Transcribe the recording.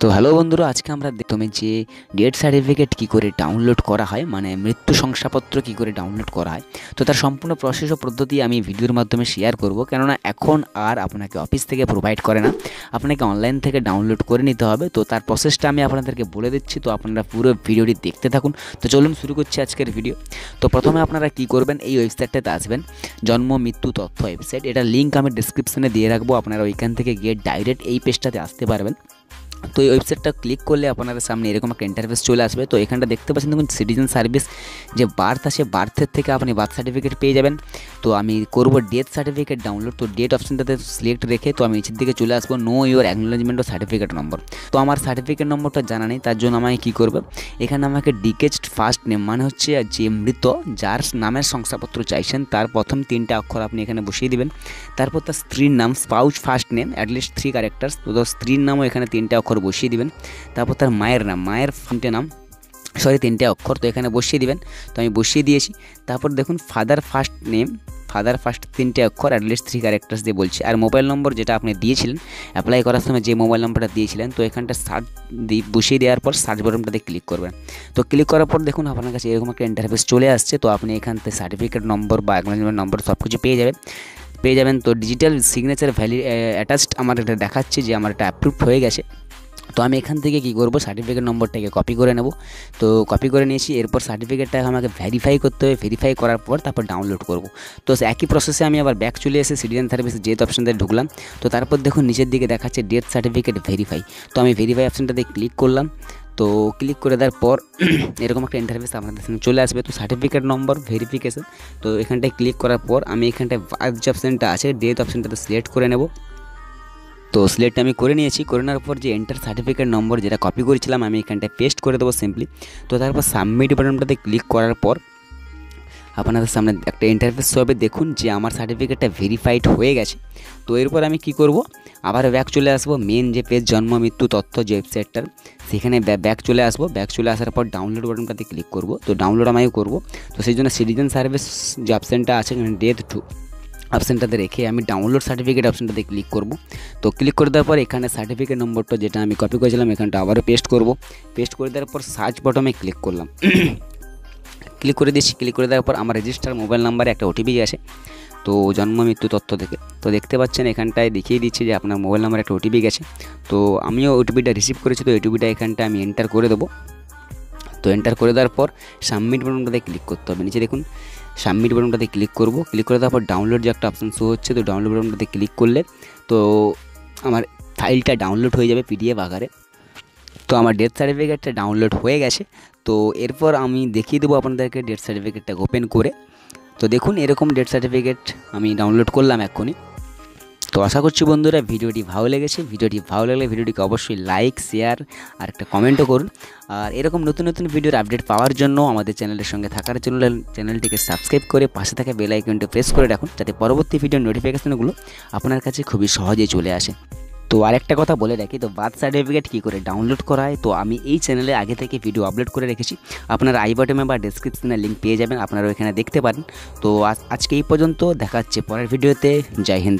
তো হ্যালো বন্ধুরা, আজকে আমরা প্রথমে যে ডেথ সার্টিফিকেট কী করে ডাউনলোড করা হয় মানে মৃত্যু শংসাপত্র কী করে ডাউনলোড করা হয়। তো তার সম্পূর্ণ প্রসেস ও পদ্ধতি আমি ভিডিওর মাধ্যমে শেয়ার করব, কেননা এখন আর আপনাকে অফিস থেকে প্রোভাইড করে না। আপনাকে অনলাইন থেকে ডাউনলোড করে নিতে হবে। তো তার প্রসেসটা আমি আপনাদেরকে বলে দিচ্ছি, তো আপনারা পুরো ভিডিওটি দেখতে থাকুন। তো চলুন শুরু করছি আজকের ভিডিও তো প্রথমে আপনারা কি করবেন, এই ওয়েবসাইটটাতে আসবেন, জন্ম, মৃত্যু, তথ্য ওয়েবসাইট এটা লিঙ্ক আমি ডিসক্রিপশনে দিয়ে রাখব, আপনারা ওইখান থেকে গিয়ে ডাইরেক্ট এই পেজটাতে আসতে পারবেন। তো এই ওয়েবসাইটটা ক্লিক করলে আপনাদের সামনে এরকম একটা ইন্টারফেস চলে আসবে। তো এখানটা দেখতে পাচ্ছেন দেখুন সিটিজেন সার্ভিস যে বার্থ আছে বার্থের থেকে আপনি বার্থ সার্টিফিকেট পেয়ে যাবেন। তো আমি করব ডেথ সার্টিফিকেট ডাউনলোড তো ডেট অপশনটাতে সিলেক্ট রেখে তো আমি নিচের দিকে চলে আসব নো ইউর অ্যাকনোলজমেন্ট ও সার্টিফিকেট নম্বর তো আমার সার্টিফিকেট নম্বরটা জানা নেই, তার জন্য আমাকে কী করবে? এখানে আমাকে ডিকেস্ট ফার্স্ট নেম মানে হচ্ছে যে মৃত, যার নামের শংসাপত্র চাইছেন, তার প্রথম তিনটা অক্ষর আপনি এখানে বসিয়ে দিবেন। তারপর তার স্ত্রীর নাম spouse first name at least three characters তো স্ত্রীর নামও এখানে তিনটা অক্ষর বসিয়ে দিবেন। তারপর তার মায়ের নাম, মায়ের তিনটে নাম, সরি, তিনটে অক্ষর তো এখানে বসিয়ে দিবেন। তো আমি বসিয়ে দিয়েছি। তারপর দেখুন father first name father first তিনটে অক্ষর অ্যাটলিস্ট থ্রি ক্যারেক্টার্স দিয়ে বলছি। আর মোবাইল নম্বর যেটা আপনি দিয়েছিলেন অ্যাপ্লাই করার সময় যে মোবাইল নম্বরটা দিয়েছিলেন, তো এখানটা সার্চ দিয়ে বসিয়ে দেওয়ার পর সার্চ বাটনটাতে ক্লিক করবেন। তো ক্লিক করার পর দেখুন, আপনার কাছে এরকম একটা ইন্টারফেস চলে আসছে। তো আপনি এখান থেকে সার্টিফিকেট নম্বর বা অ্যাকনোলেজমেন্ট নম্বর সব কিছু পেয়ে যাবেন। পেয়ে যাবেন। তো ডিজিটাল সিগনেচার ভ্যালি অ্যাটাচড আমার এটা দেখাচ্ছে যে আমার এটা অ্যাপ্রুভ হয়ে গেছে। তো আমি এখান থেকে কী করব? সার্টিফিকেট নম্বরটাকে কপি করে নেব। তো কপি করে নিয়েছি, এরপর সার্টিফিকেটটা আমাকে ভেরিফাই করতে হবে। ভেরিফাই করার পর তারপর ডাউনলোড করব। তো একই প্রসেসে আমি আবার ব্যাক চলে এসে সিটিজেন সার্ভিস ডেথ অপশানতে ঢুকলাম, তো তারপর দেখুন নিচের দিকে দেখাচ্ছে ডেথ সার্টিফিকেট ভেরিফাই তো আমি ভেরিফাই অপশানটাতে ক্লিক করলাম। তো ক্লিক করে দেওয়ার পর এরকম একটা ইন্টারফেস আপনাদের সামনে চলে আসবে। তো সার্টিফিকেট নম্বর ভেরিফিকেশান তো এখানটায় ক্লিক করার পর আমি এখানটায় বার্থ যে অপশানটা আছে ডেথ অপশানটাতে সিলেক্ট করে নেব। তো সিলেক্ট আমি করে নিয়েছি, করে নেওয়ার পর যে এন্টার সার্টিফিকেট নম্বর যেটা কপি করেছিলাম, আমি এখানটায় পেস্ট করে দেবো সিম্পলি তো তারপর সাবমিট বাটনটাতে ক্লিক করার পর আপনাদের সামনে একটা ইন্টারফেস হবে। দেখুন যে আমার সার্টিফিকেটটা ভেরিফাইড হয়ে গেছে। তো এরপর আমি কি করব? আবার ব্যাক চলে আসব। মেন যে পেজ জন্ম, মৃত্যু, তথ্য যে ওয়েবসাইটটার সেখানে ব্যাক চলে আসব। ব্যাক চলে আসার পর ডাউনলোড বাটনটাতে ক্লিক করব। তো ডাউনলোড আমি করব। তো সেই জন্য সিটিজেন সার্ভিস যে অপশানটা আছে ডেথ টু অপশানটাতে রেখে আমি ডাউনলোড সার্টিফিকেট অপশানটাতে ক্লিক করব। তো ক্লিক করে দেওয়ার পর এখানে সার্টিফিকেট নম্বরটা যেটা আমি কপি করেছিলাম, এখানটা আবারও পেস্ট করব। পেস্ট করে দেওয়ার পর সার্চ বটমে ক্লিক করলাম। ক্লিক করে দিয়েছি। ক্লিক করে দেওয়ার পর আমার রেজিস্টার মোবাইল নাম্বারে একটা ওটিপি আসে। তো জন্ম মৃত্যু তথ্য থেকে তো দেখতে পাচ্ছেন এখানটায় দেখিয়ে দিচ্ছি যে আপনার মোবাইল নাম্বারে একটা ওটিপি গেছে। তো আমিও ওটিপিটা রিসিভ করেছি, তো ওটিপিটা এখানটা আমি এন্টার করে দেবো। তো এন্টার করে দেওয়ার পর সাবমিট বাটনটাতে ক্লিক করতে হবে। নিচে দেখুন সাবমিট বাটনটাতে ক্লিক করব। ক্লিক করে দেওয়ার পর ডাউনলোড যে একটা অপশান শো হচ্ছে, তো ডাউনলোড বাটনটাতে ক্লিক করলে তো আমার ফাইলটা ডাউনলোড হয়ে যাবে পিডিএফ আকারে। তো আমার ডেথ সার্টিফিকেটটা ডাউনলোড হয়ে গেছে। তো এরপর আমি দেখিয়ে দেবো আপনাদেরকে ডেথ সার্টিফিকেটটা ওপেন করে। তো দেখুন, এরকম ডেথ সার্টিফিকেট আমি ডাউনলোড করলাম এক্ষুনি। তো আশা করছি বন্ধুরা ভিডিওটি ভালো লেগেছে। ভিডিওটি ভালো লাগলে ভিডিওটিকে অবশ্যই লাইক শেয়ার আর একটা কমেন্টও করুন। আর এরকম নতুন নতুন ভিডিওর আপডেট পাওয়ার জন্য আমাদের চ্যানেলের সঙ্গে থাকার জন্য চ্যানেলটিকে সাবস্ক্রাইব করে পাশে থাকা বেল আইকনটি প্রেস করে রাখুন, যাতে পরবর্তী ভিডিওর নোটিফিকেশানগুলো আপনার কাছে খুবই সহজেই চলে আসে। তো আরেকটা কথা বলে রাখি, তো বার্থ সার্টিফিকেট কী করে ডাউনলোড করা হয়? তো আমি এই চ্যানেলে আগে থেকে ভিডিও আপলোড করে রেখেছি। আপনার আই বাটমে বা ডিসক্রিপশনে লিঙ্ক পেয়ে যাবেন আপনারা ওইখানে দেখতে পারেন। তো আজকে এই পর্যন্ত দেখাচ্ছে পরের ভিডিওতে জয় হিন্দ।